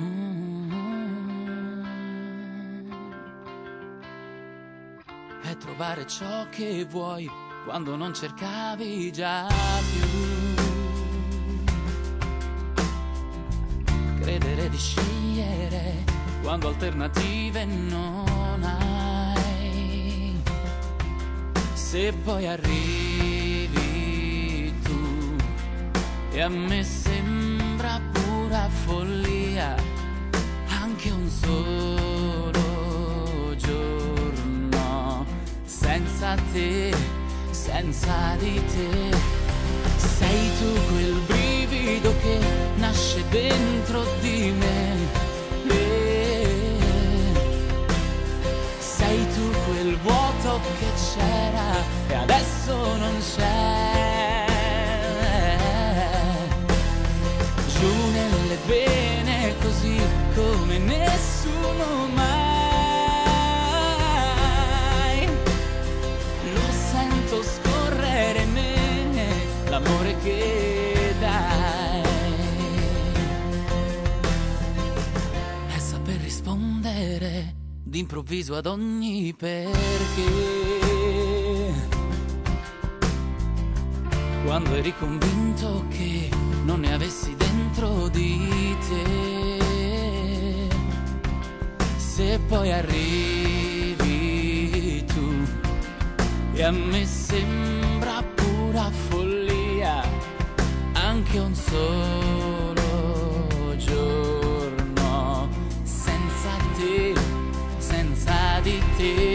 Mm-hmm. È trovare ciò che vuoi quando non cercavi già più. Credere di scegliere quando alternative non hai. Se poi arrivi e a me sembra pura follia anche un solo giorno senza te, senza di te. Sei tu quel brivido che nasce dentro di me. Sei tu quel vuoto che c'era e adesso non c'è. D'improvviso ad ogni perché. Quando eri convinto che non ne avessi dentro di te. Se poi arrivi tu e a me sembra pura follia anche un solo senza di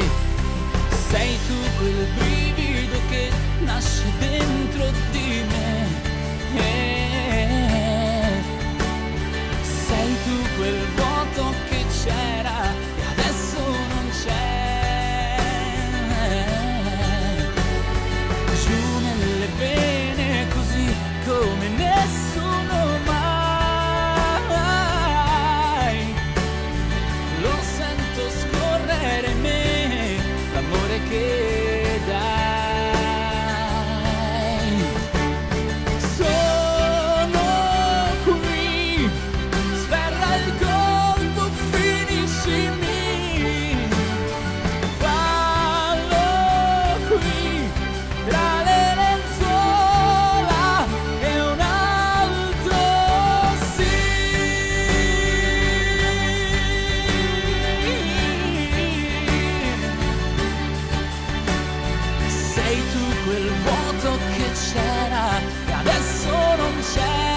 Sei tu quel vuoto che c'era e adesso non c'è.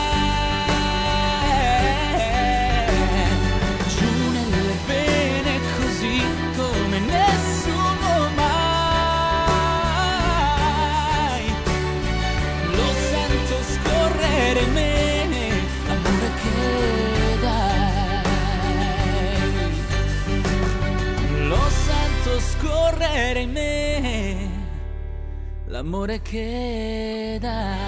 Giù nelle vene così come nessuno mai. Lo sento scorrere in me, l'amore che dai. Lo sento scorrere in me, l'amore che dai.